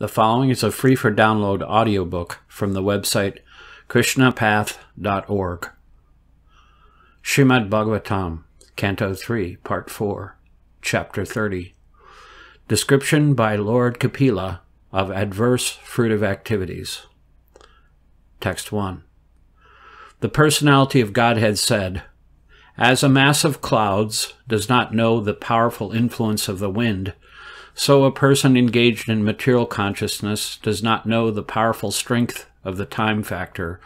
The following is a free for download audiobook from the website krishnapath.org. Srimad Bhagavatam, Canto 3, Part 4, Chapter 30. Description by Lord Kapila of adverse fruitive activities. Text 1. The personality of Godhead said, As a mass of clouds does not know the powerful influence of the wind, so a person engaged in material consciousness does not know the powerful strength of the time factor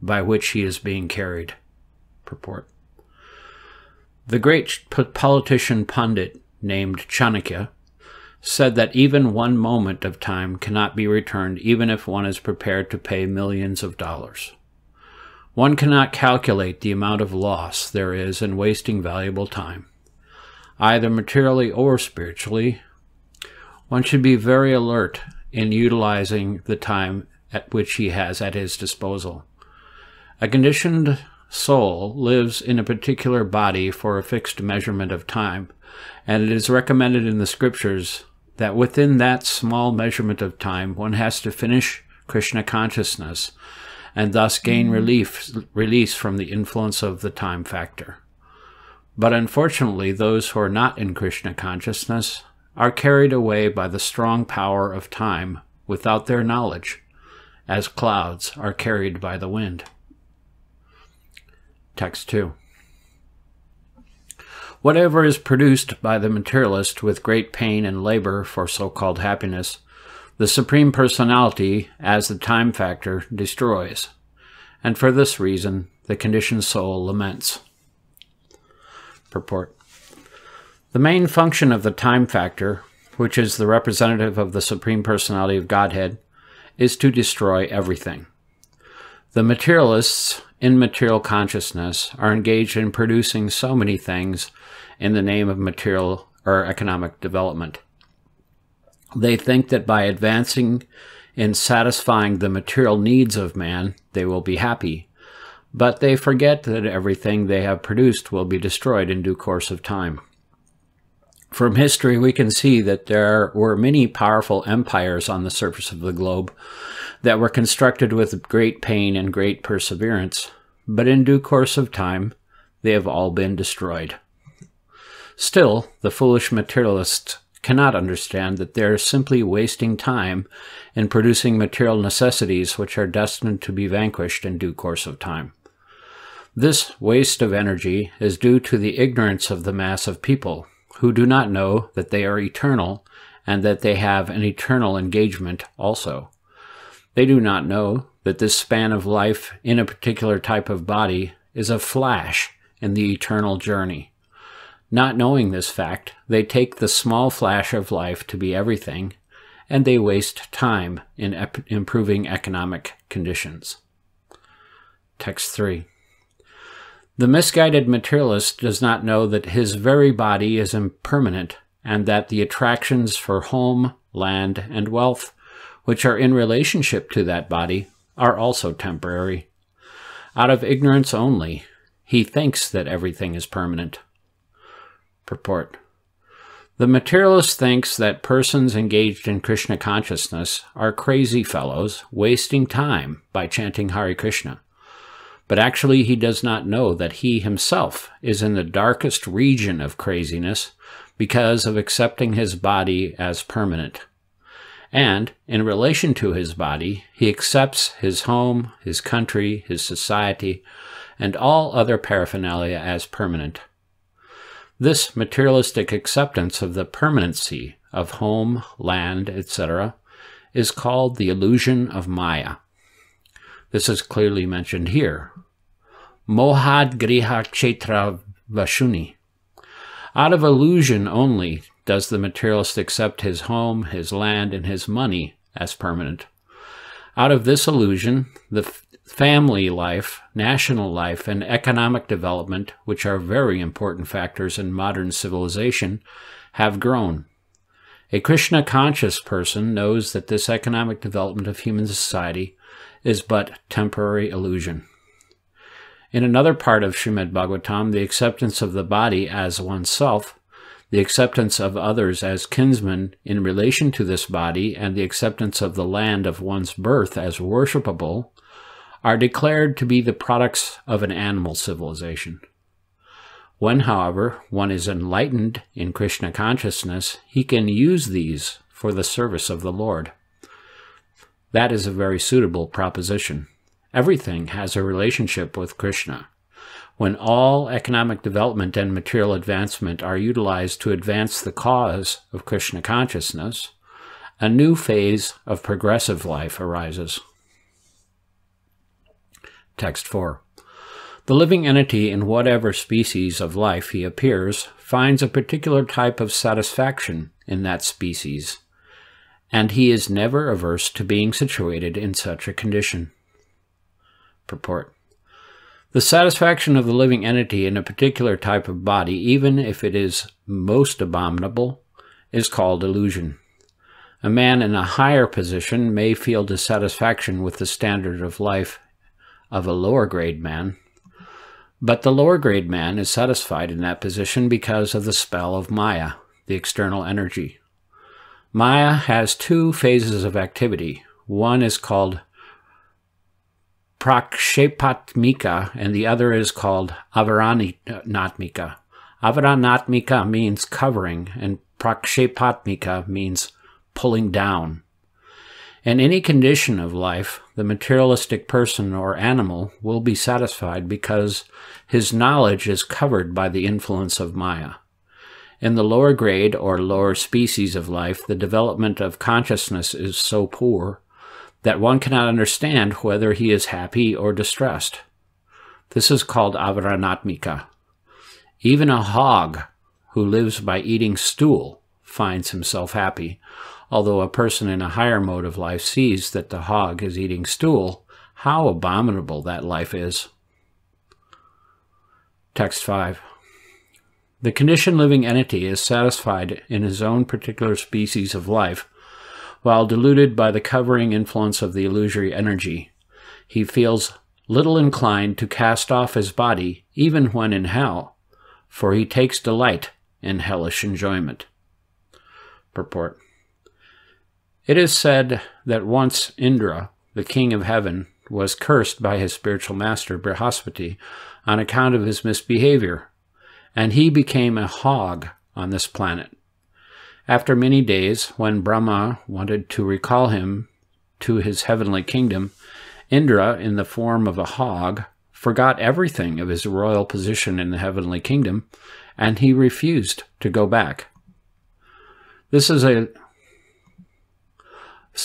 by which he is being carried. Purport. The great politician pundit named Chanakya said that even one moment of time cannot be returned even if one is prepared to pay millions of dollars. One cannot calculate the amount of loss there is in wasting valuable time, either materially or spiritually, one should be very alert in utilizing the time at which he has at his disposal. A conditioned soul lives in a particular body for a fixed measurement of time, and it is recommended in the scriptures that within that small measurement of time one has to finish Krishna consciousness and thus gain mm-hmm. relief, release from the influence of the time factor. But unfortunately, those who are not in Krishna consciousness are carried away by the strong power of time without their knowledge, as clouds are carried by the wind. Text 2. Whatever is produced by the materialist with great pain and labor for so called happiness, the Supreme Personality, as the time factor, destroys, and for this reason the conditioned soul laments. Purport the main function of the time factor, which is the representative of the Supreme Personality of Godhead, is to destroy everything. The materialists in material consciousness are engaged in producing so many things in the name of material or economic development. They think that by advancing in satisfying the material needs of man, they will be happy. But they forget that everything they have produced will be destroyed in due course of time. From history, we can see that there were many powerful empires on the surface of the globe that were constructed with great pain and great perseverance, but in due course of time, they have all been destroyed. Still, the foolish materialists cannot understand that they are simply wasting time in producing material necessities which are destined to be vanquished in due course of time. This waste of energy is due to the ignorance of the mass of people who do not know that they are eternal and that they have an eternal engagement also. They do not know that this span of life in a particular type of body is a flash in the eternal journey. Not knowing this fact, they take the small flash of life to be everything, and they waste time in improving economic conditions. Text 3. The misguided materialist does not know that his very body is impermanent and that the attractions for home, land, and wealth, which are in relationship to that body, are also temporary. Out of ignorance only, he thinks that everything is permanent. Purport The materialist thinks that persons engaged in Krishna consciousness are crazy fellows wasting time by chanting Hare Krishna but actually he does not know that he himself is in the darkest region of craziness because of accepting his body as permanent. And, in relation to his body, he accepts his home, his country, his society, and all other paraphernalia as permanent. This materialistic acceptance of the permanency of home, land, etc., is called the illusion of Maya. This is clearly mentioned here. Mohad Griha Chetra Vashuni. Out of illusion only does the materialist accept his home, his land, and his money as permanent. Out of this illusion, the family life, national life, and economic development, which are very important factors in modern civilization, have grown. A Krishna conscious person knows that this economic development of human society is but temporary illusion. In another part of Srimad Bhagavatam, the acceptance of the body as oneself, the acceptance of others as kinsmen in relation to this body, and the acceptance of the land of one's birth as worshipable, are declared to be the products of an animal civilization. When, however, one is enlightened in Krishna consciousness, he can use these for the service of the Lord. That is a very suitable proposition. Everything has a relationship with Krishna. When all economic development and material advancement are utilized to advance the cause of Krishna consciousness, a new phase of progressive life arises. Text 4. The living entity in whatever species of life he appears finds a particular type of satisfaction in that species, and he is never averse to being situated in such a condition. Purport. The satisfaction of the living entity in a particular type of body, even if it is most abominable, is called illusion. A man in a higher position may feel dissatisfaction with the standard of life of a lower grade man. But the lower grade man is satisfied in that position because of the spell of Maya, the external energy. Maya has two phases of activity. One is called prakshepatmika, and the other is called avaranatmika. Uh, avaranatmika means covering, and prakshepatmika means pulling down. In any condition of life, the materialistic person or animal will be satisfied because his knowledge is covered by the influence of Maya. In the lower grade or lower species of life, the development of consciousness is so poor that one cannot understand whether he is happy or distressed. This is called avaranatmika. Even a hog who lives by eating stool finds himself happy, Although a person in a higher mode of life sees that the hog is eating stool, how abominable that life is. Text 5. The conditioned living entity is satisfied in his own particular species of life, while deluded by the covering influence of the illusory energy. He feels little inclined to cast off his body, even when in hell, for he takes delight in hellish enjoyment. Purport. It is said that once Indra, the king of heaven, was cursed by his spiritual master Brihaspati on account of his misbehavior, and he became a hog on this planet. After many days, when Brahma wanted to recall him to his heavenly kingdom, Indra, in the form of a hog, forgot everything of his royal position in the heavenly kingdom, and he refused to go back. This is a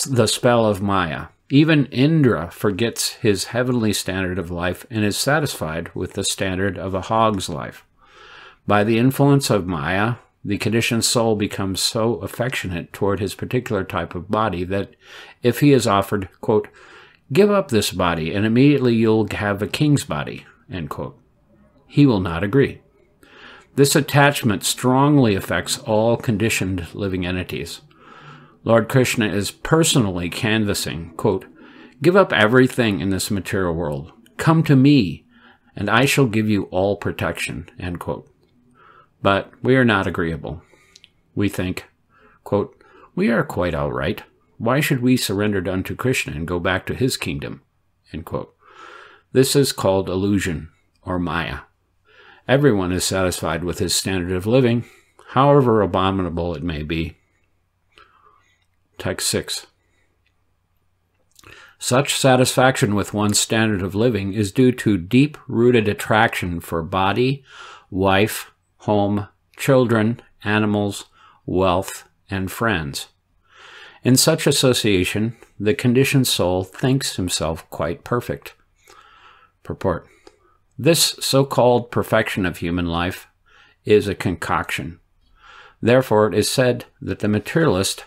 the spell of Maya. Even Indra forgets his heavenly standard of life and is satisfied with the standard of a hog's life. By the influence of Maya, the conditioned soul becomes so affectionate toward his particular type of body that if he is offered, quote, give up this body and immediately you'll have a king's body, end quote, he will not agree. This attachment strongly affects all conditioned living entities. Lord Krishna is personally canvassing, quote, Give up everything in this material world. Come to me, and I shall give you all protection, end quote. But we are not agreeable. We think, quote, We are quite all right. Why should we surrender unto Krishna and go back to his kingdom? This is called illusion, or Maya. Everyone is satisfied with his standard of living, however abominable it may be. Text 6. Such satisfaction with one's standard of living is due to deep rooted attraction for body, wife, home, children, animals, wealth, and friends. In such association, the conditioned soul thinks himself quite perfect. Purport This so called perfection of human life is a concoction. Therefore, it is said that the materialist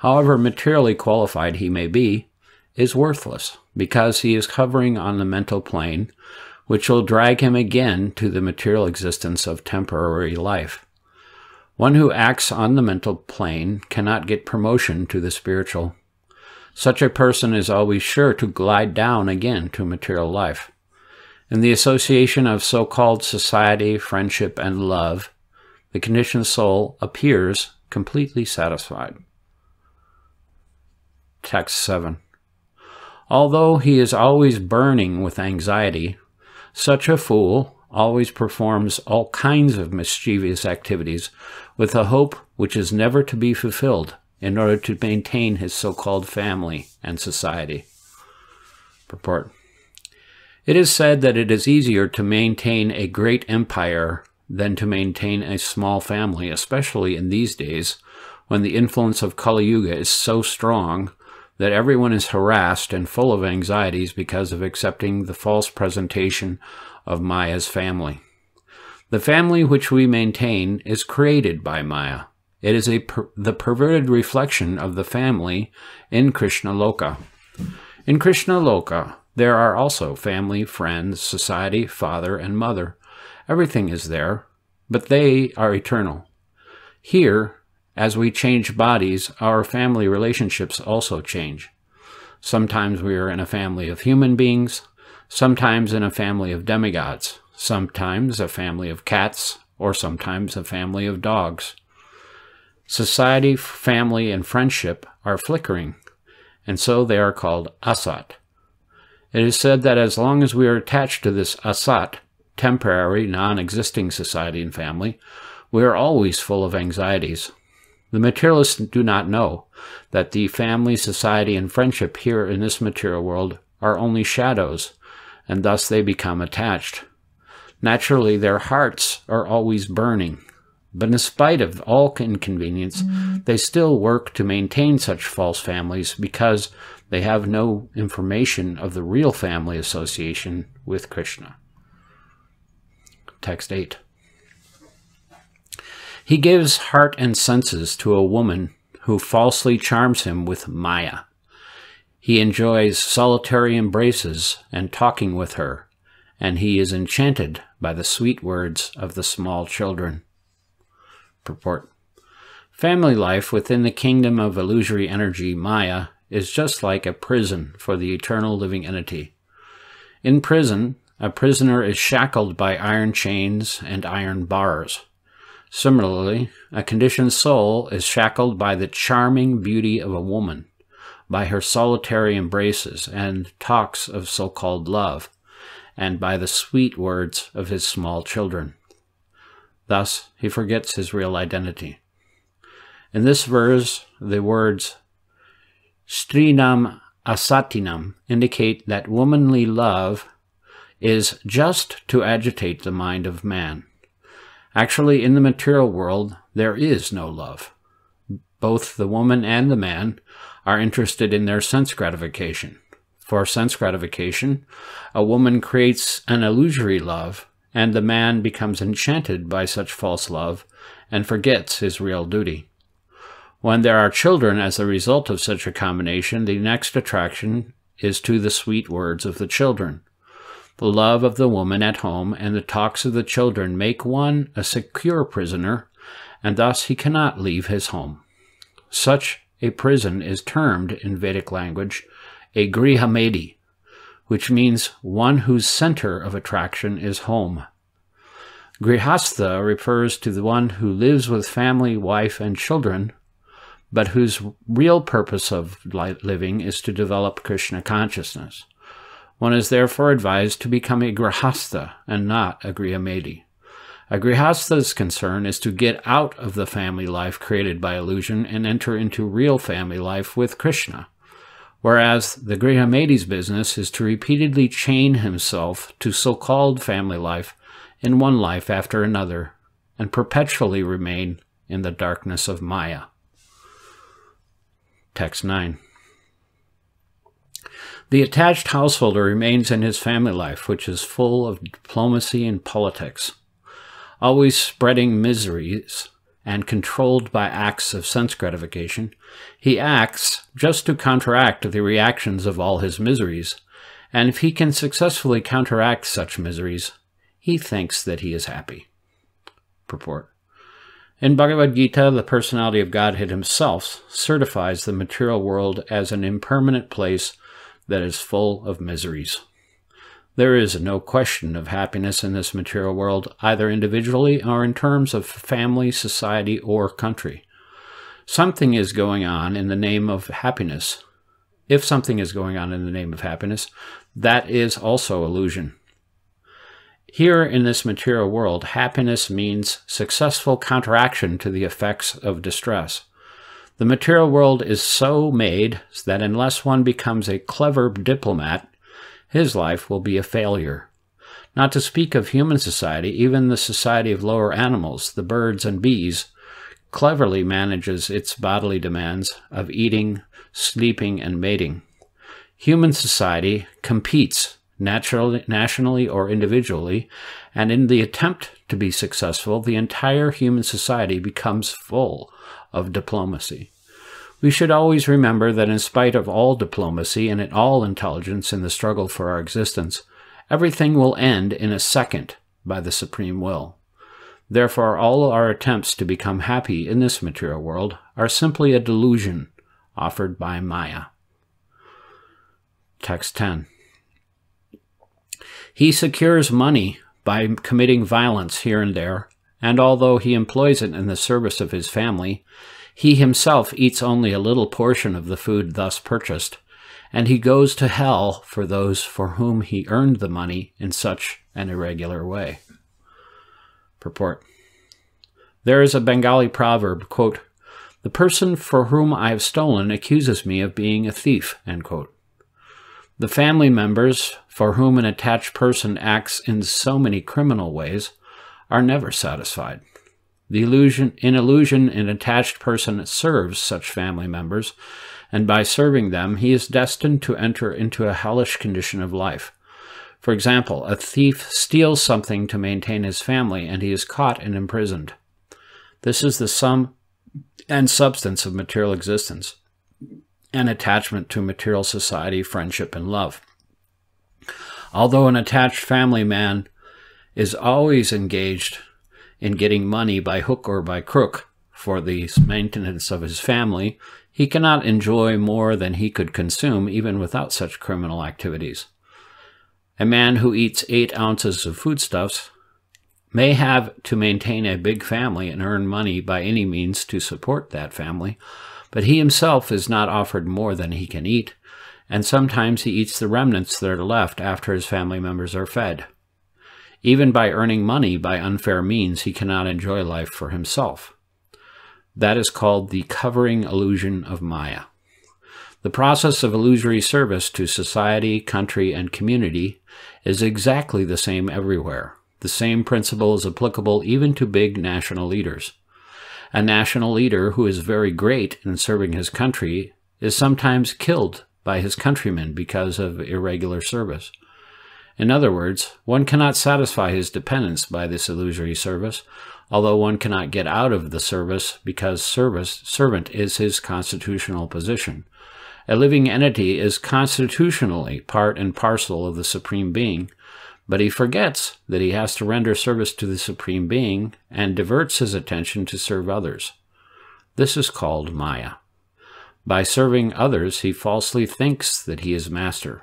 however materially qualified he may be, is worthless because he is hovering on the mental plane, which will drag him again to the material existence of temporary life. One who acts on the mental plane cannot get promotion to the spiritual. Such a person is always sure to glide down again to material life. In the association of so called society, friendship, and love, the conditioned soul appears completely satisfied. Text 7. Although he is always burning with anxiety, such a fool always performs all kinds of mischievous activities with a hope which is never to be fulfilled in order to maintain his so called family and society. Purport It is said that it is easier to maintain a great empire than to maintain a small family, especially in these days when the influence of Kali Yuga is so strong that everyone is harassed and full of anxieties because of accepting the false presentation of Maya's family. The family which we maintain is created by Maya. It is a per the perverted reflection of the family in Krishna Loka. In Krishna Loka, there are also family, friends, society, father, and mother. Everything is there, but they are eternal. Here, as we change bodies, our family relationships also change. Sometimes we are in a family of human beings, sometimes in a family of demigods, sometimes a family of cats, or sometimes a family of dogs. Society, family, and friendship are flickering, and so they are called asat. It is said that as long as we are attached to this asat, temporary, non existing society and family, we are always full of anxieties. The materialists do not know that the family, society, and friendship here in this material world are only shadows, and thus they become attached. Naturally, their hearts are always burning, but in spite of all inconvenience, mm. they still work to maintain such false families because they have no information of the real family association with Krishna. Text 8. He gives heart and senses to a woman who falsely charms him with Maya. He enjoys solitary embraces and talking with her, and he is enchanted by the sweet words of the small children. Purport Family life within the kingdom of illusory energy, Maya, is just like a prison for the eternal living entity. In prison, a prisoner is shackled by iron chains and iron bars. Similarly, a conditioned soul is shackled by the charming beauty of a woman, by her solitary embraces and talks of so called love, and by the sweet words of his small children. Thus, he forgets his real identity. In this verse, the words strinam asatinam indicate that womanly love is just to agitate the mind of man. Actually, in the material world, there is no love. Both the woman and the man are interested in their sense gratification. For sense gratification, a woman creates an illusory love, and the man becomes enchanted by such false love and forgets his real duty. When there are children as a result of such a combination, the next attraction is to the sweet words of the children. The love of the woman at home and the talks of the children make one a secure prisoner, and thus he cannot leave his home. Such a prison is termed in Vedic language a grihamedi, which means one whose center of attraction is home. Grihastha refers to the one who lives with family, wife, and children, but whose real purpose of living is to develop Krishna consciousness. One is therefore advised to become a grihastha and not a grihamedi. A grihastha's concern is to get out of the family life created by illusion and enter into real family life with Krishna, whereas the grihamedi's business is to repeatedly chain himself to so-called family life in one life after another and perpetually remain in the darkness of Maya. Text 9. The attached householder remains in his family life, which is full of diplomacy and politics, always spreading miseries and controlled by acts of sense gratification. He acts just to counteract the reactions of all his miseries, and if he can successfully counteract such miseries, he thinks that he is happy. Purport in Bhagavad Gita, the personality of Godhead himself certifies the material world as an impermanent place that is full of miseries. There is no question of happiness in this material world, either individually or in terms of family, society, or country. Something is going on in the name of happiness. If something is going on in the name of happiness, that is also illusion. Here in this material world, happiness means successful counteraction to the effects of distress. The material world is so made that unless one becomes a clever diplomat, his life will be a failure. Not to speak of human society, even the society of lower animals, the birds and bees, cleverly manages its bodily demands of eating, sleeping, and mating. Human society competes naturally, nationally or individually, and in the attempt to be successful, the entire human society becomes full of diplomacy. We should always remember that in spite of all diplomacy and at all intelligence in the struggle for our existence, everything will end in a second by the supreme will. Therefore, all our attempts to become happy in this material world are simply a delusion offered by Maya. Text 10. He secures money by committing violence here and there, and although he employs it in the service of his family, he himself eats only a little portion of the food thus purchased, and he goes to hell for those for whom he earned the money in such an irregular way. Purport There is a Bengali proverb, quote, The person for whom I have stolen accuses me of being a thief. The family members, for whom an attached person acts in so many criminal ways, are never satisfied. The illusion, in illusion, an attached person serves such family members, and by serving them, he is destined to enter into a hellish condition of life. For example, a thief steals something to maintain his family, and he is caught and imprisoned. This is the sum and substance of material existence an attachment to material society, friendship, and love. Although an attached family man is always engaged in getting money by hook or by crook for the maintenance of his family, he cannot enjoy more than he could consume even without such criminal activities. A man who eats eight ounces of foodstuffs may have to maintain a big family and earn money by any means to support that family, but he himself is not offered more than he can eat, and sometimes he eats the remnants that are left after his family members are fed. Even by earning money by unfair means, he cannot enjoy life for himself. That is called the covering illusion of Maya. The process of illusory service to society, country, and community is exactly the same everywhere. The same principle is applicable even to big national leaders. A national leader who is very great in serving his country is sometimes killed by his countrymen because of irregular service. In other words, one cannot satisfy his dependents by this illusory service, although one cannot get out of the service because service servant is his constitutional position. A living entity is constitutionally part and parcel of the Supreme Being, but he forgets that he has to render service to the Supreme Being and diverts his attention to serve others. This is called Maya. By serving others, he falsely thinks that he is master.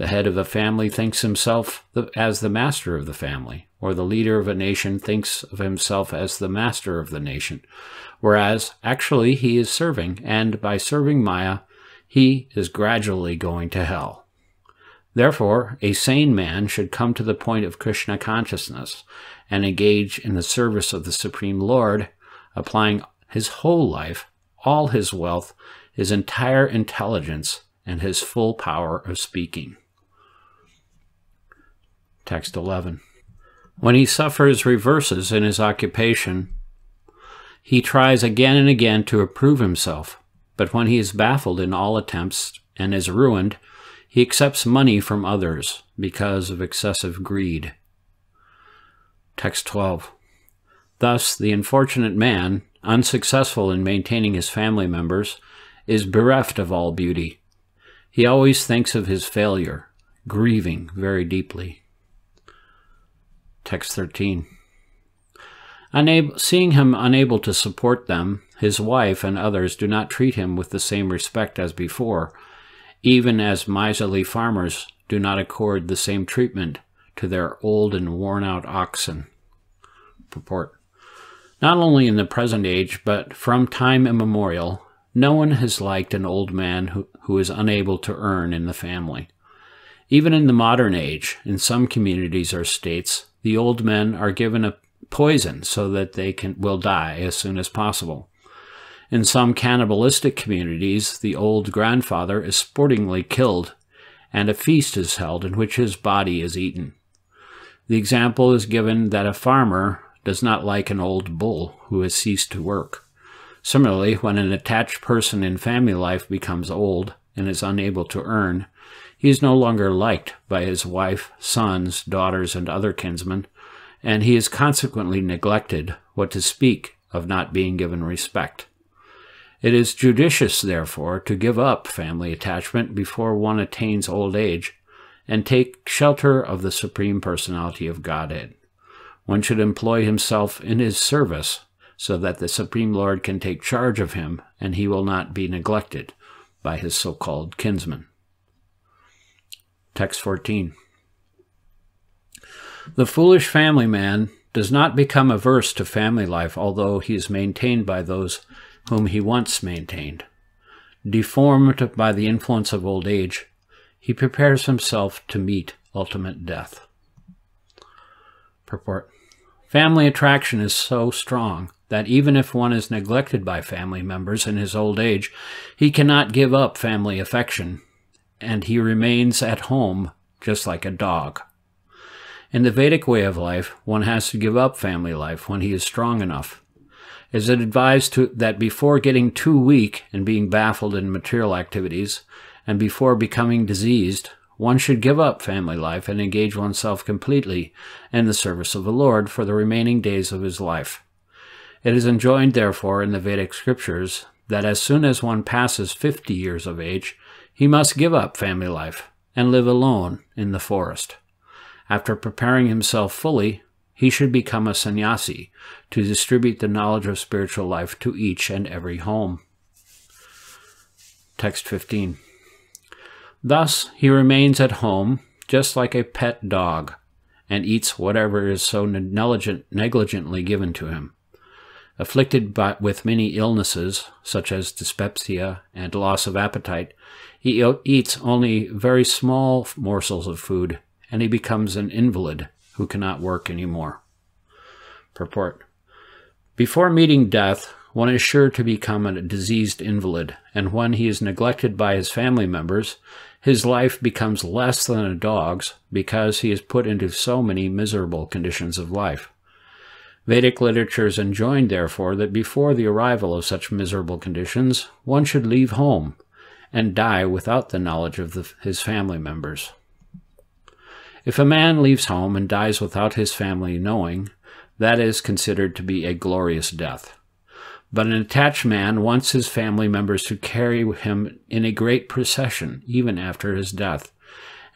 The head of a family thinks himself as the master of the family, or the leader of a nation thinks of himself as the master of the nation, whereas actually he is serving, and by serving Maya, he is gradually going to hell. Therefore, a sane man should come to the point of Krishna consciousness and engage in the service of the Supreme Lord, applying his whole life, all his wealth, his entire intelligence, and his full power of speaking. Text 11. When he suffers reverses in his occupation, he tries again and again to approve himself, but when he is baffled in all attempts and is ruined, he accepts money from others because of excessive greed. Text 12. Thus, the unfortunate man, unsuccessful in maintaining his family members, is bereft of all beauty. He always thinks of his failure, grieving very deeply. Text 13. Unable, seeing him unable to support them, his wife and others do not treat him with the same respect as before, even as miserly farmers do not accord the same treatment to their old and worn out oxen. Purport. Not only in the present age, but from time immemorial, no one has liked an old man who, who is unable to earn in the family. Even in the modern age, in some communities or states, the old men are given a poison so that they can will die as soon as possible. In some cannibalistic communities, the old grandfather is sportingly killed, and a feast is held in which his body is eaten. The example is given that a farmer does not like an old bull who has ceased to work. Similarly, when an attached person in family life becomes old and is unable to earn, he is no longer liked by his wife, sons, daughters, and other kinsmen, and he is consequently neglected, what to speak of not being given respect. It is judicious, therefore, to give up family attachment before one attains old age and take shelter of the Supreme Personality of Godhead. One should employ himself in his service so that the Supreme Lord can take charge of him and he will not be neglected by his so called kinsmen. Text 14. The foolish family man does not become averse to family life, although he is maintained by those whom he once maintained. Deformed by the influence of old age, he prepares himself to meet ultimate death. Purport Family attraction is so strong that even if one is neglected by family members in his old age, he cannot give up family affection, and he remains at home just like a dog. In the Vedic way of life, one has to give up family life when he is strong enough. Is it advised to, that before getting too weak and being baffled in material activities, and before becoming diseased, one should give up family life and engage oneself completely in the service of the Lord for the remaining days of his life. It is enjoined, therefore, in the Vedic scriptures that as soon as one passes 50 years of age, he must give up family life and live alone in the forest. After preparing himself fully, he should become a sannyasi to distribute the knowledge of spiritual life to each and every home. Text 15. Thus, he remains at home just like a pet dog and eats whatever is so negligent, negligently given to him. Afflicted by, with many illnesses, such as dyspepsia and loss of appetite, he eats only very small morsels of food and he becomes an invalid who cannot work any more. Purport Before meeting death, one is sure to become a diseased invalid, and when he is neglected by his family members, his life becomes less than a dog's because he is put into so many miserable conditions of life. Vedic literature is enjoined, therefore, that before the arrival of such miserable conditions, one should leave home and die without the knowledge of the, his family members. If a man leaves home and dies without his family knowing, that is considered to be a glorious death. But an attached man wants his family members to carry him in a great procession even after his death.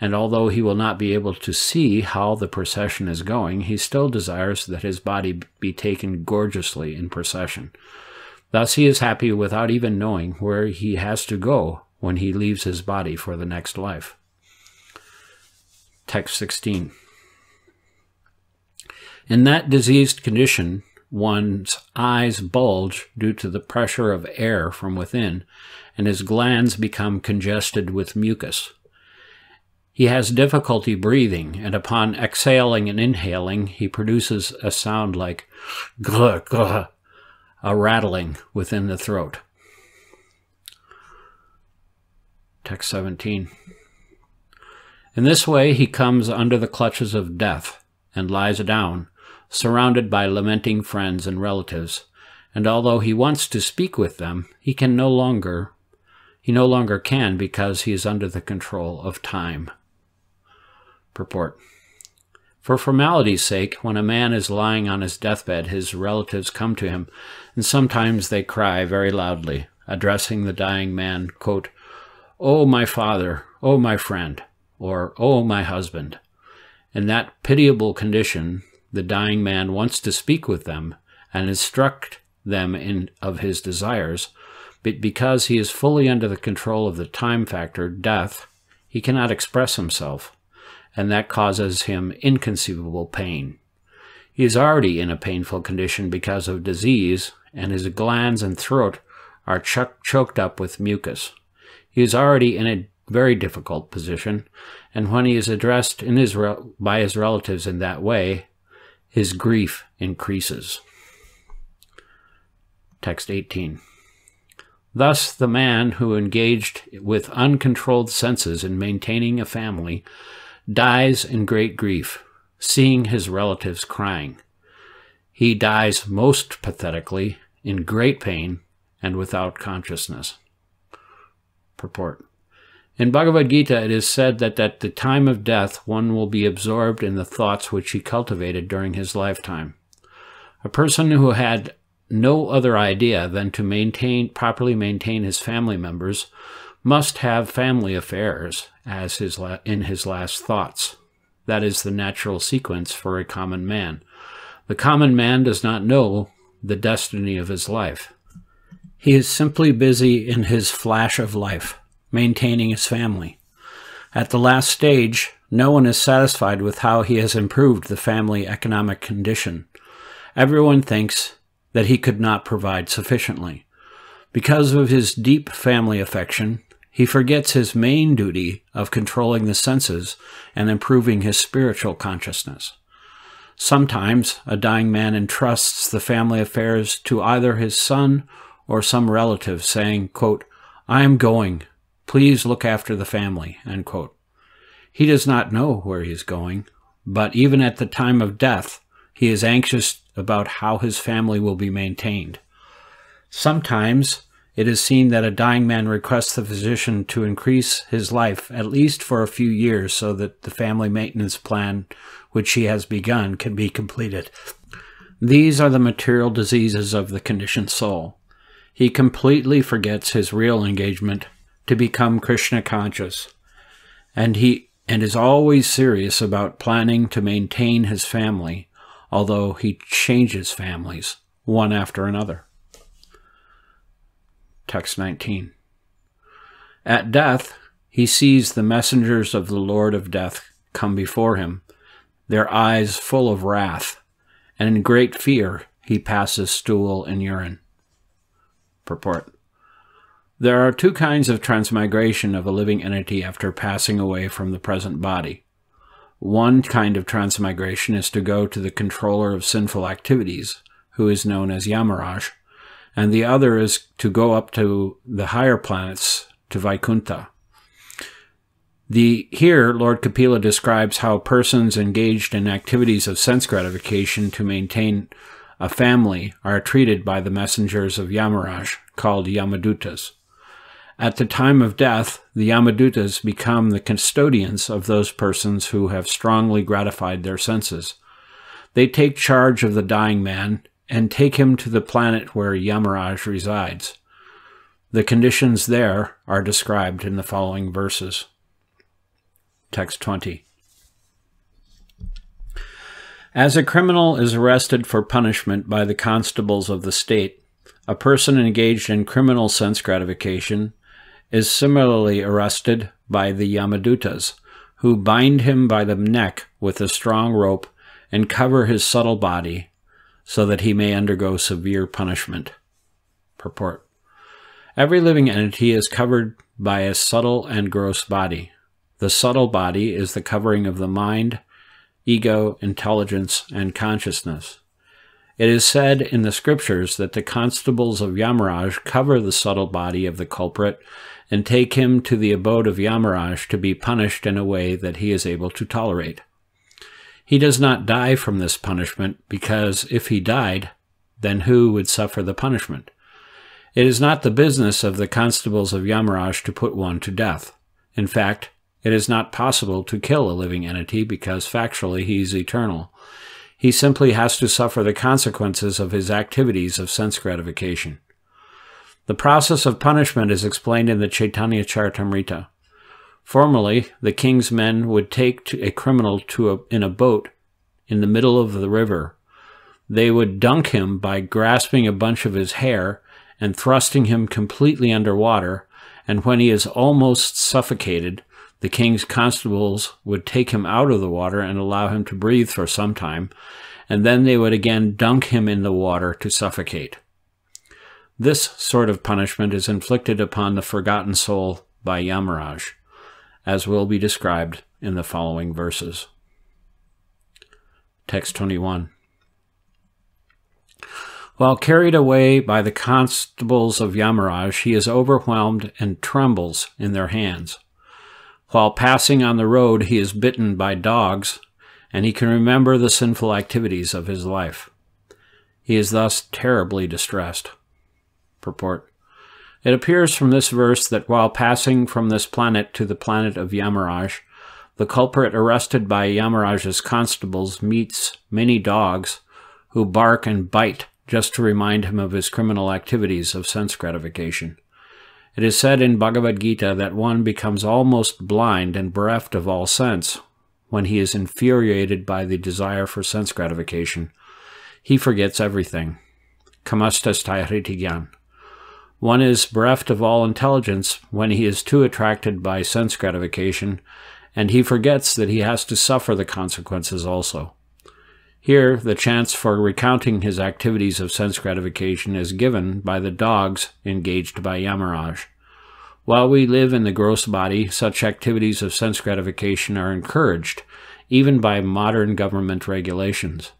And although he will not be able to see how the procession is going, he still desires that his body be taken gorgeously in procession. Thus he is happy without even knowing where he has to go when he leaves his body for the next life. Text 16. In that diseased condition, one's eyes bulge due to the pressure of air from within, and his glands become congested with mucus. He has difficulty breathing, and upon exhaling and inhaling, he produces a sound like gluh, gluh, a rattling within the throat. Text 17. In this way, he comes under the clutches of death and lies down, surrounded by lamenting friends and relatives. And although he wants to speak with them, he can no longer, he no longer can because he is under the control of time. Purport. For formality's sake, when a man is lying on his deathbed, his relatives come to him, and sometimes they cry very loudly, addressing the dying man, quote, Oh, my father, oh, my friend or, Oh, my husband. In that pitiable condition, the dying man wants to speak with them and instruct them in, of his desires, but because he is fully under the control of the time factor, death, he cannot express himself, and that causes him inconceivable pain. He is already in a painful condition because of disease, and his glands and throat are ch- choked up with mucus. He is already in a very difficult position, and when he is addressed his re- by his relatives in that way, his grief increases. Text 18. Thus, the man who engaged with uncontrolled senses in maintaining a family dies in great grief, seeing his relatives crying. He dies most pathetically, in great pain, and without consciousness. Purport. In Bhagavad Gita, it is said that at the time of death, one will be absorbed in the thoughts which he cultivated during his lifetime. A person who had no other idea than to maintain properly maintain his family members must have family affairs as his in his last thoughts. That is the natural sequence for a common man. The common man does not know the destiny of his life. He is simply busy in his flash of life maintaining his family. At the last stage, no one is satisfied with how he has improved the family economic condition. Everyone thinks that he could not provide sufficiently. Because of his deep family affection, he forgets his main duty of controlling the senses and improving his spiritual consciousness. Sometimes a dying man entrusts the family affairs to either his son or some relative, saying, quote, I am going, Please look after the family. End quote. He does not know where he is going, but even at the time of death, he is anxious about how his family will be maintained. Sometimes it is seen that a dying man requests the physician to increase his life at least for a few years so that the family maintenance plan which he has begun can be completed. These are the material diseases of the conditioned soul. He completely forgets his real engagement to become Krishna conscious, and he and is always serious about planning to maintain his family, although he changes families one after another. Text 19. At death, he sees the messengers of the Lord of Death come before him, their eyes full of wrath, and in great fear he passes stool and urine. Purport. There are two kinds of transmigration of a living entity after passing away from the present body. One kind of transmigration is to go to the controller of sinful activities, who is known as Yamaraj, and the other is to go up to the higher planets, to Vaikuntha. The, here, Lord Kapila describes how persons engaged in activities of sense gratification to maintain a family are treated by the messengers of Yamaraj, called Yamadutas. At the time of death, the Yamadutas become the custodians of those persons who have strongly gratified their senses. They take charge of the dying man and take him to the planet where Yamaraj resides. The conditions there are described in the following verses. Text 20. As a criminal is arrested for punishment by the constables of the state, a person engaged in criminal sense gratification is similarly arrested by the Yamadutas, who bind him by the neck with a strong rope and cover his subtle body so that he may undergo severe punishment. Purport Every living entity is covered by a subtle and gross body. The subtle body is the covering of the mind, ego, intelligence, and consciousness. It is said in the scriptures that the constables of Yamaraj cover the subtle body of the culprit and take him to the abode of Yamaraj to be punished in a way that he is able to tolerate. He does not die from this punishment because if he died, then who would suffer the punishment? It is not the business of the constables of Yamaraj to put one to death. In fact, it is not possible to kill a living entity because factually he is eternal. He simply has to suffer the consequences of his activities of sense gratification. The process of punishment is explained in the Chaitanya Charitamrita. Formerly, the king's men would take a criminal to a, in a boat in the middle of the river. They would dunk him by grasping a bunch of his hair and thrusting him completely under water, and when he is almost suffocated, The king's constables would take him out of the water and allow him to breathe for some time, and then they would again dunk him in the water to suffocate. This sort of punishment is inflicted upon the forgotten soul by Yamaraj, as will be described in the following verses. Text 21. While carried away by the constables of Yamaraj, he is overwhelmed and trembles in their hands. While passing on the road, he is bitten by dogs, and he can remember the sinful activities of his life. He is thus terribly distressed. Purport. It appears from this verse that while passing from this planet to the planet of Yamaraj, the culprit arrested by Yamaraj's constables meets many dogs who bark and bite just to remind him of his criminal activities of sense gratification. It is said in Bhagavad Gita that one becomes almost blind and bereft of all sense when he is infuriated by the desire for sense gratification. He forgets everything. Kamastasthairitigyan. One is bereft of all intelligence when he is too attracted by sense gratification, and he forgets that he has to suffer the consequences also. Here, the chance for recounting his activities of sense gratification is given by the dogs engaged by Yamaraj. While we live in the gross body, such activities of sense gratification are encouraged, even by modern government regulations.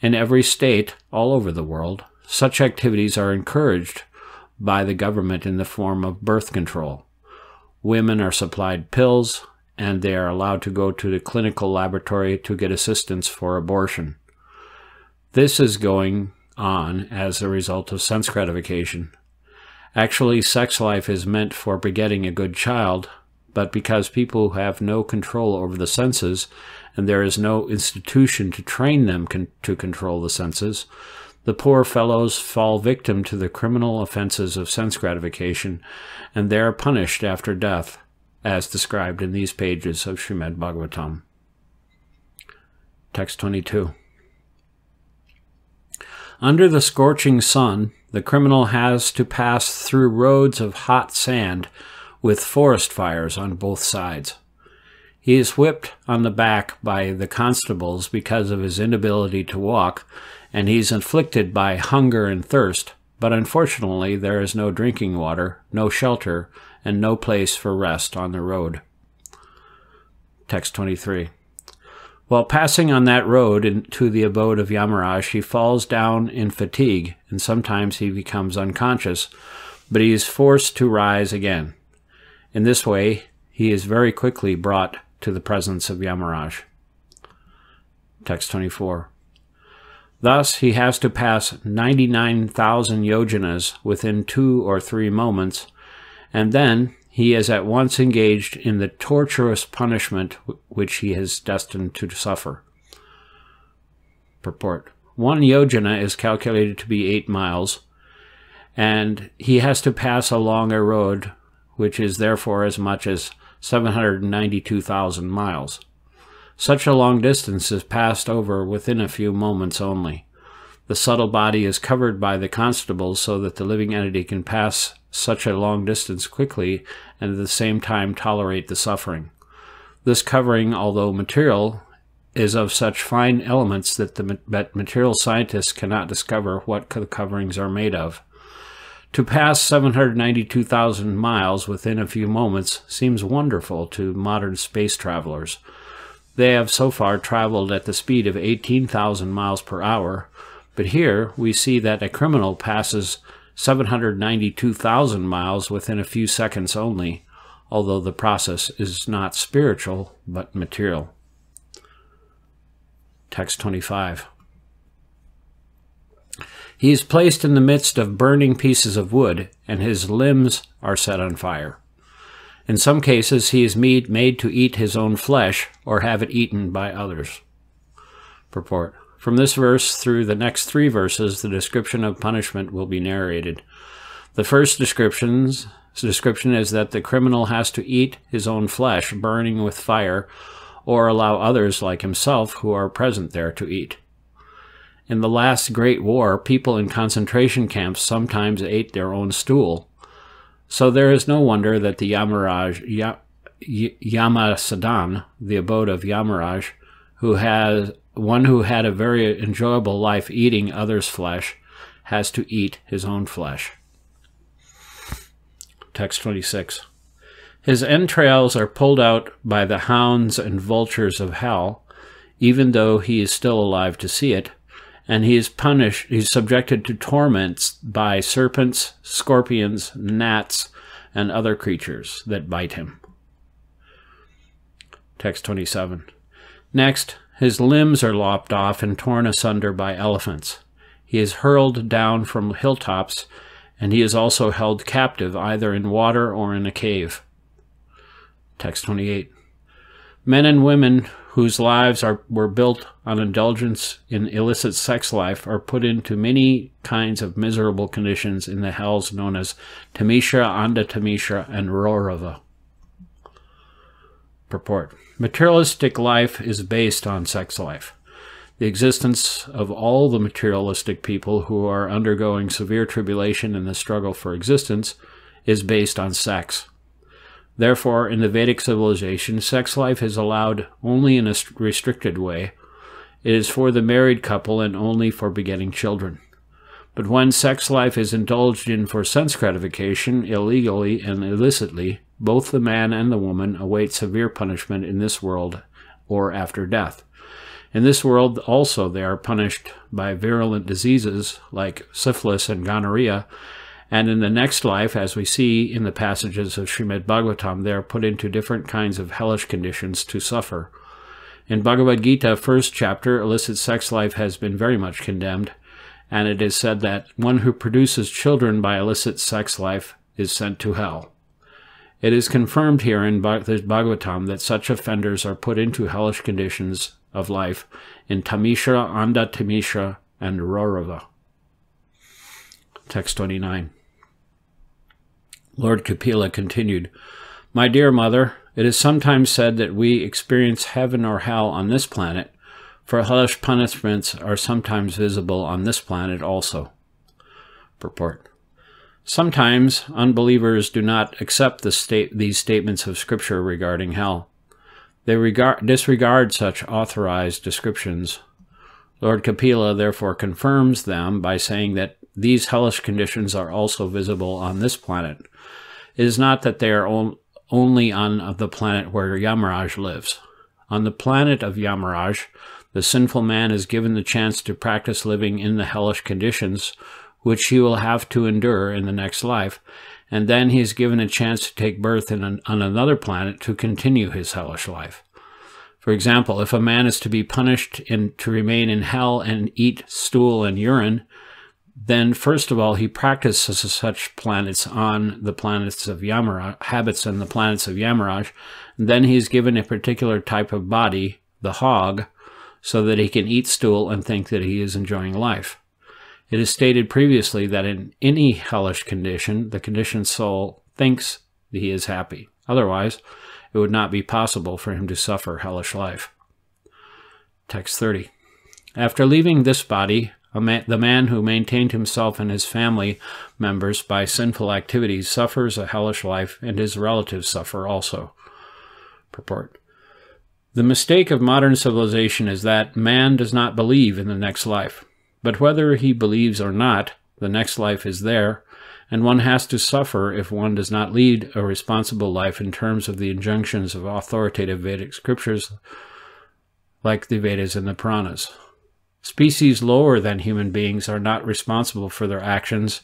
In every state, all over the world, such activities are encouraged by the government in the form of birth control. Women are supplied pills, and they are allowed to go to the clinical laboratory to get assistance for abortion. This is going on as a result of sense gratification. Actually, sex life is meant for begetting a good child, but because people have no control over the senses and there is no institution to train them con to control the senses, the poor fellows fall victim to the criminal offenses of sense gratification, and they are punished after death, as described in these pages of Srimad Bhagavatam. Text 22. Under the scorching sun, the criminal has to pass through roads of hot sand with forest fires on both sides. He is whipped on the back by the constables because of his inability to walk and he's afflicted by hunger and thirst, but unfortunately there is no drinking water, no shelter, and no place for rest on the road. Text 23. While passing on that road to the abode of Yamaraj, he falls down in fatigue, and sometimes he becomes unconscious, but he is forced to rise again. In this way, he is very quickly brought to the presence of Yamaraj. Text 24. Thus, he has to pass 99,000 yojanas within two or three moments, and then he is at once engaged in the torturous punishment which he is destined to suffer. Purport. One yojana is calculated to be eight miles, and he has to pass along a road which is therefore as much as 792,000 miles. Such a long distance is passed over within a few moments only. The subtle body is covered by the constables so that the living entity can pass such a long distance quickly and at the same time tolerate the suffering. This covering, although material, is of such fine elements that the that material scientists cannot discover what the coverings are made of. To pass 792,000 miles within a few moments seems wonderful to modern space travelers. They have so far traveled at the speed of 18,000 miles per hour, but here we see that a criminal passes 792,000 miles within a few seconds only, although the process is not spiritual but material. Text 25. He is placed in the midst of burning pieces of wood, and his limbs are set on fire. In some cases, he is made to eat his own flesh or have it eaten by others. Purport. From this verse through the next three verses, the description of punishment will be narrated. The first descriptions, description is that the criminal has to eat his own flesh, burning with fire, or allow others like himself who are present there to eat. In the last Great War, people in concentration camps sometimes ate their own stool, so there is no wonder that the Yamaraj, Yamasadan, the abode of Yamaraj, who has one who had a very enjoyable life eating others' flesh, has to eat his own flesh. Text 26. His entrails are pulled out by the hounds and vultures of hell, even though he is still alive to see it, and he is punished, he is subjected to torments by serpents, scorpions, gnats, and other creatures that bite him. Text 27. Next, his limbs are lopped off and torn asunder by elephants. He is hurled down from hilltops, and he is also held captive either in water or in a cave. Text 28. Men and women whose lives are, were built on indulgence in illicit sex life are put into many kinds of miserable conditions in the hells known as Tamishra, Anda Tamishra, and Rorava. Purport Materialistic life is based on sex life. The existence of all the materialistic people who are undergoing severe tribulation in the struggle for existence is based on sex. Therefore, in the Vedic civilization, sex life is allowed only in a restricted way. It is for the married couple and only for begetting children. But when sex life is indulged in for sense gratification, illegally and illicitly, both the man and the woman await severe punishment in this world or after death. In this world also they are punished by virulent diseases like syphilis and gonorrhea, and in the next life, as we see in the passages of Srimad Bhagavatam, they are put into different kinds of hellish conditions to suffer. In Bhagavad Gita, first chapter, illicit sex life has been very much condemned, and it is said that one who produces children by illicit sex life is sent to hell. It is confirmed here in the Bhagavatam that such offenders are put into hellish conditions of life in Tamishra, Anda Tamishra, and Rorava. Text 29. Lord Kapila continued, My dear mother, it is sometimes said that we experience heaven or hell on this planet, for hellish punishments are sometimes visible on this planet also. Purport. Sometimes unbelievers do not accept the state, these statements of Scripture regarding hell. They regard, disregard such authorized descriptions. Lord Kapila therefore confirms them by saying that these hellish conditions are also visible on this planet, it is not that they are on, only on the planet where Yamaraj lives. On the planet of Yamaraj, the sinful man is given the chance to practice living in the hellish conditions which he will have to endure in the next life, and then he is given a chance to take birth an, on another planet to continue his hellish life. For example, if a man is to be punished in, to remain in hell and eat stool and urine, then first of all, he practices such planets on the planets of Yamaraj, habits on the planets of Yamaraj. And then he's given a particular type of body, the hog, so that he can eat stool and think that he is enjoying life. It is stated previously that in any hellish condition, the conditioned soul thinks he is happy. Otherwise, it would not be possible for him to suffer hellish life. Text 30. After leaving this body, Man, the man who maintained himself and his family members by sinful activities suffers a hellish life, and his relatives suffer also. Purport. The mistake of modern civilization is that man does not believe in the next life. But whether he believes or not, the next life is there, and one has to suffer if one does not lead a responsible life in terms of the injunctions of authoritative Vedic scriptures like the Vedas and the Puranas. Species lower than human beings are not responsible for their actions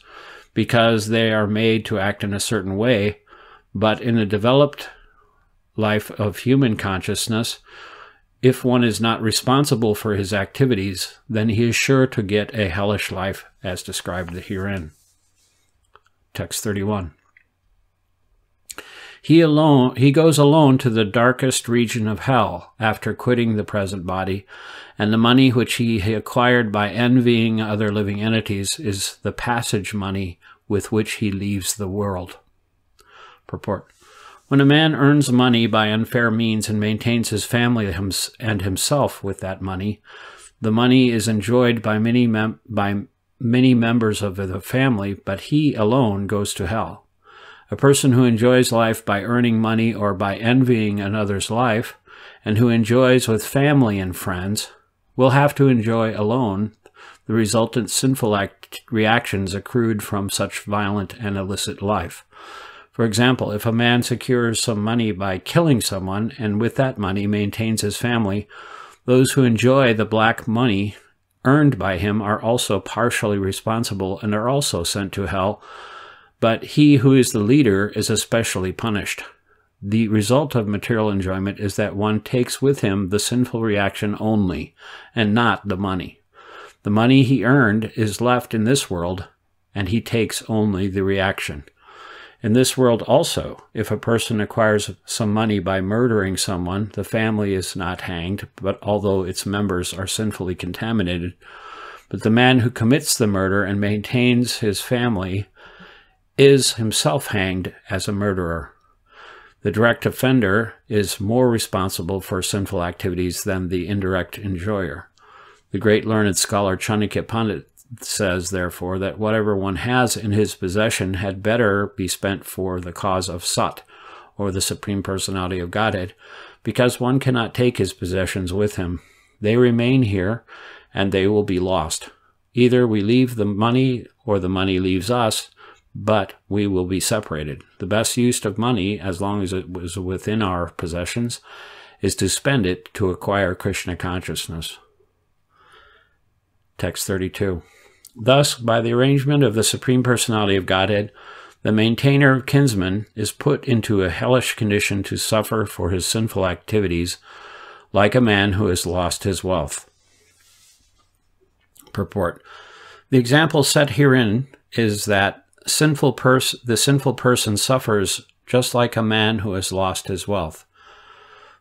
because they are made to act in a certain way, but in a developed life of human consciousness, if one is not responsible for his activities, then he is sure to get a hellish life as described herein. Text 31. He alone he goes alone to the darkest region of hell after quitting the present body, and the money which he acquired by envying other living entities is the passage money with which he leaves the world. Purport. When a man earns money by unfair means and maintains his family and himself with that money, the money is enjoyed by many by many members of the family, but he alone goes to hell. A person who enjoys life by earning money or by envying another's life, and who enjoys with family and friends, will have to enjoy alone the resultant sinful act reactions accrued from such violent and illicit life. For example, if a man secures some money by killing someone and with that money maintains his family, those who enjoy the black money earned by him are also partially responsible and are also sent to hell, but he who is the leader is especially punished. The result of material enjoyment is that one takes with him the sinful reaction only, and not the money. The money he earned is left in this world, and he takes only the reaction. In this world also, if a person acquires some money by murdering someone, the family is not hanged, but although its members are sinfully contaminated, but the man who commits the murder and maintains his family is himself hanged as a murderer. The direct offender is more responsible for sinful activities than the indirect enjoyer. The great learned scholar Chanakya Pandit says, therefore, that whatever one has in his possession had better be spent for the cause of Sat, or the Supreme Personality of Godhead, because one cannot take his possessions with him. They remain here, and they will be lost. Either we leave the money, or the money leaves us, but we will be separated. The best use of money, as long as it was within our possessions, is to spend it to acquire Krishna consciousness. Text 32. Thus, by the arrangement of the Supreme Personality of Godhead, the maintainer of kinsmen is put into a hellish condition to suffer for his sinful activities, like a man who has lost his wealth. Purport The example set herein is that sinful the sinful person suffers just like a man who has lost his wealth.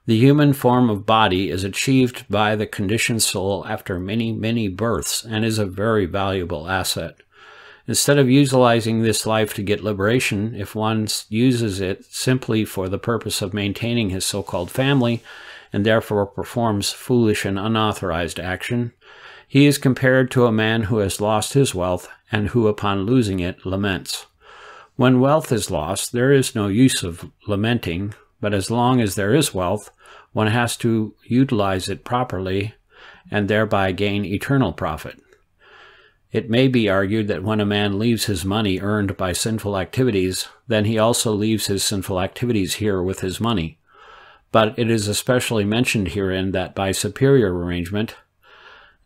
The human form of body is achieved by the conditioned soul after many, many births and is a very valuable asset. Instead of utilizing this life to get liberation, if one uses it simply for the purpose of maintaining his so called family, and therefore performs foolish and unauthorized action, he is compared to a man who has lost his wealth and who, upon losing it, laments. When wealth is lost, there is no use of lamenting, but as long as there is wealth, one has to utilize it properly and thereby gain eternal profit. It may be argued that when a man leaves his money earned by sinful activities, then he also leaves his sinful activities here with his money. But it is especially mentioned herein that by superior arrangement,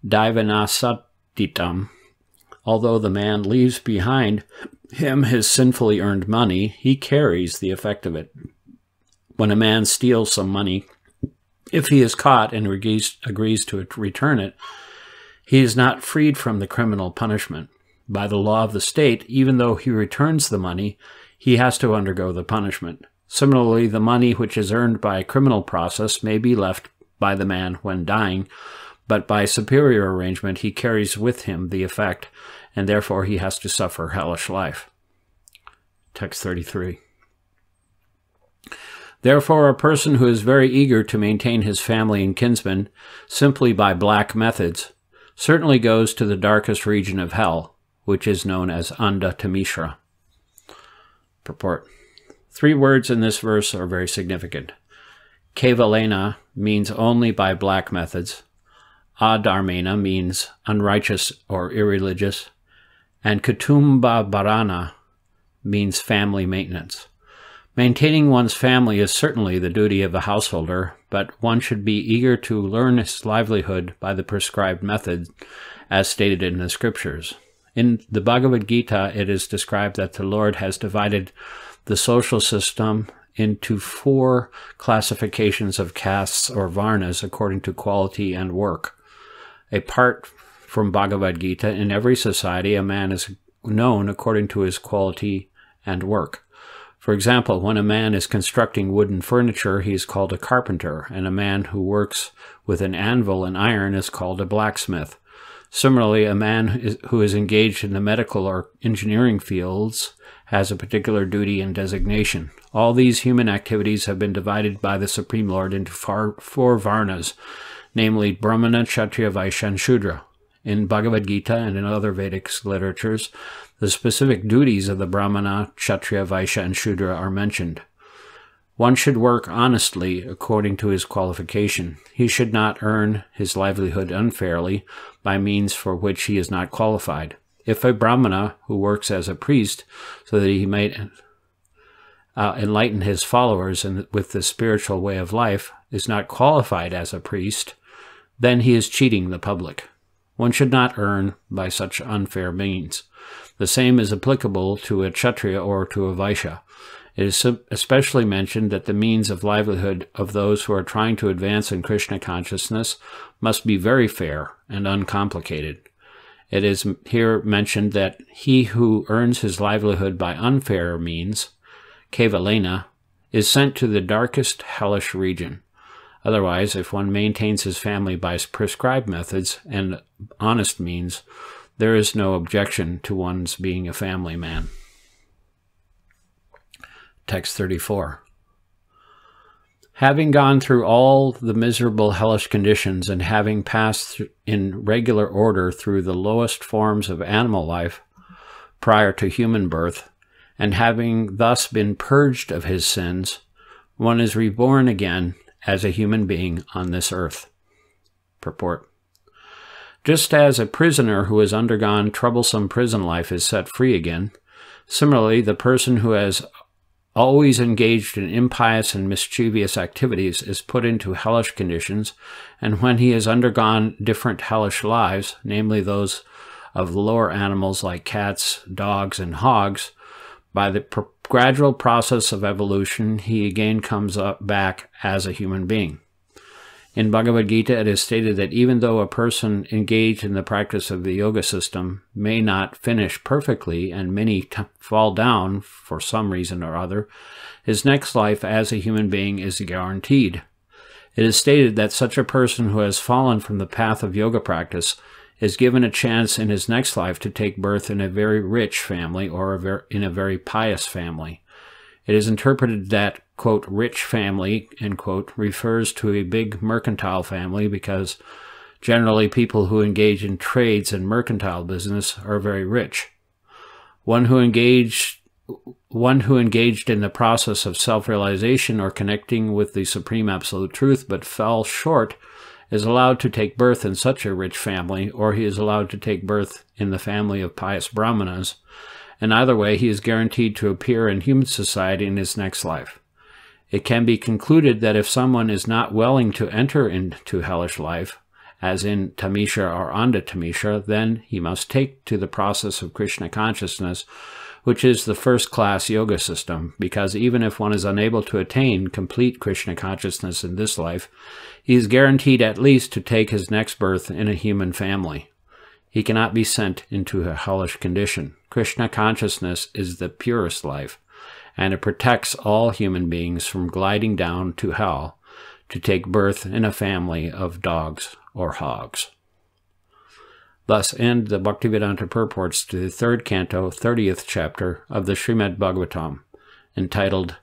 daivenasaditam, although the man leaves behind him his sinfully earned money, he carries the effect of it when a man steals some money, if he is caught and agrees, agrees to return it, he is not freed from the criminal punishment. By the law of the state, even though he returns the money, he has to undergo the punishment. Similarly, the money which is earned by a criminal process may be left by the man when dying, but by superior arrangement he carries with him the effect, and therefore he has to suffer hellish life. Text 33. Therefore, a person who is very eager to maintain his family and kinsmen simply by black methods certainly goes to the darkest region of hell, which is known as Anda Tamishra. Purport Three words in this verse are very significant. Kevalena means only by black methods. Adharmena means unrighteous or irreligious. And Kutumba Bharana means family maintenance. Maintaining one's family is certainly the duty of a householder, but one should be eager to learn his livelihood by the prescribed method, as stated in the scriptures. In the Bhagavad Gita, it is described that the Lord has divided the social system into four classifications of castes or varnas according to quality and work. Apart from Bhagavad Gita, in every society, a man is known according to his quality and work. For example, when a man is constructing wooden furniture, he is called a carpenter, and a man who works with an anvil and iron is called a blacksmith. Similarly, a man who is engaged in the medical or engineering fields has a particular duty and designation. All these human activities have been divided by the Supreme Lord into four varnas, namely Brahmana, Kshatriya, Vaishya, and Shudra. In Bhagavad Gita and in other Vedic literatures, The specific duties of the Brahmana, Kshatriya, Vaishya, and Shudra are mentioned. One should work honestly according to his qualification. He should not earn his livelihood unfairly by means for which he is not qualified. If a Brahmana who works as a priest so that he may uh, enlighten his followers in, with the spiritual way of life is not qualified as a priest, then he is cheating the public. One should not earn by such unfair means. The same is applicable to a Kshatriya or to a Vaishya. It is especially mentioned that the means of livelihood of those who are trying to advance in Krishna consciousness must be very fair and uncomplicated. It is here mentioned that he who earns his livelihood by unfair means, Kevalena, is sent to the darkest hellish region. Otherwise, if one maintains his family by prescribed methods and honest means, there is no objection to one's being a family man. Text 34. Having gone through all the miserable hellish conditions and having passed in regular order through the lowest forms of animal life prior to human birth, and having thus been purged of his sins, one is reborn again as a human being on this earth. Purport. Just as a prisoner who has undergone troublesome prison life is set free again, similarly, the person who has always engaged in impious and mischievous activities, is put into hellish conditions, and when he has undergone different hellish lives, namely those of lower animals like cats, dogs, and hogs, by the pr gradual process of evolution, he again comes up back as a human being. In Bhagavad Gita, it is stated that even though a person engaged in the practice of the yoga system may not finish perfectly and many fall down for some reason or other, his next life as a human being is guaranteed. It is stated that such a person who has fallen from the path of yoga practice is given a chance in his next life to take birth in a very rich family or in a very pious family. It is interpreted that, quote, rich family, end quote, refers to a big mercantile family because generally people who engage in trades and mercantile business are very rich. One who engaged one who engaged in the process of self-realization or connecting with the supreme absolute truth but fell short is allowed to take birth in such a rich family, or he is allowed to take birth in the family of pious brahmanas, and either way, he is guaranteed to appear in human society in his next life. It can be concluded that if someone is not willing to enter into hellish life, as in Tamishra or Anda Tamishra, then he must take to the process of Krishna consciousness, which is the first class yoga system, because even if one is unable to attain complete Krishna consciousness in this life, he is guaranteed at least to take his next birth in a human family. He cannot be sent into a hellish condition. Krishna consciousness is the purest life, and it protects all human beings from gliding down to hell to take birth in a family of dogs or hogs. Thus end the Bhaktivedanta purports to the third canto, 30th chapter of the Srimad Bhagavatam, entitled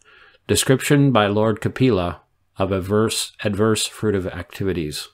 Description by Lord Kapila of Adverse, adverse Fruitive Activities.